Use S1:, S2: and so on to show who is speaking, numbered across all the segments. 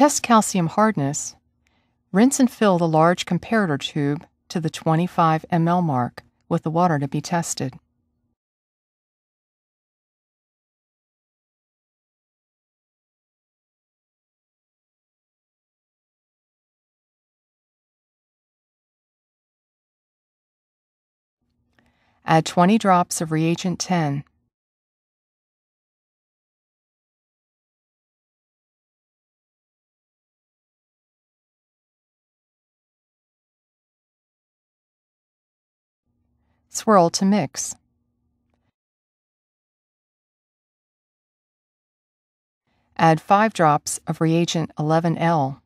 S1: test calcium hardness, rinse and fill the large comparator tube to the 25 ml mark with the water to be tested. Add 20 drops of reagent 10. Swirl to mix. Add 5 drops of reagent 11L.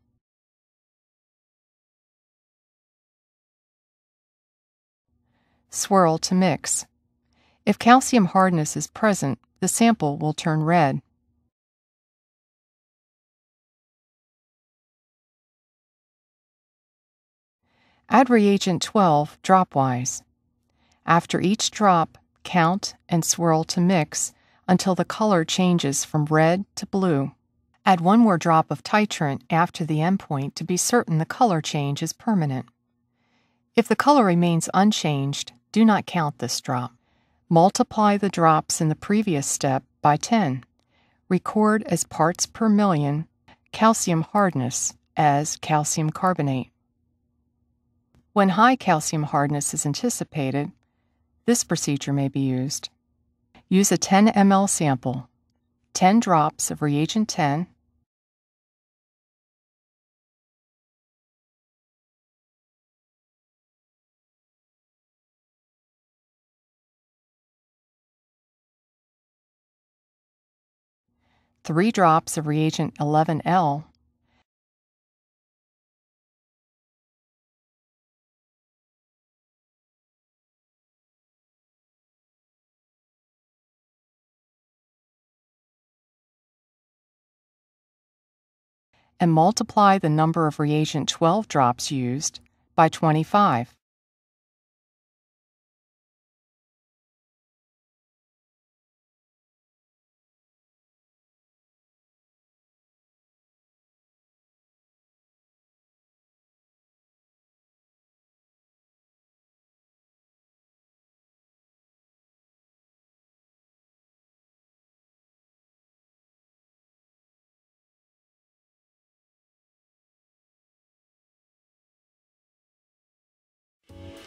S1: Swirl to mix. If calcium hardness is present, the sample will turn red. Add reagent 12 dropwise. After each drop, count and swirl to mix until the color changes from red to blue. Add one more drop of titrant after the endpoint to be certain the color change is permanent. If the color remains unchanged, do not count this drop. Multiply the drops in the previous step by 10. Record as parts per million calcium hardness as calcium carbonate. When high calcium hardness is anticipated, this procedure may be used. Use a 10 ml sample, 10 drops of reagent 10, three drops of reagent 11L, and multiply the number of reagent 12 drops used by 25.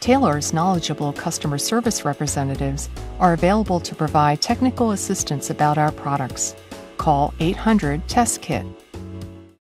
S1: Taylor's knowledgeable customer service representatives are available to provide technical assistance about our products. Call 800 Test Kit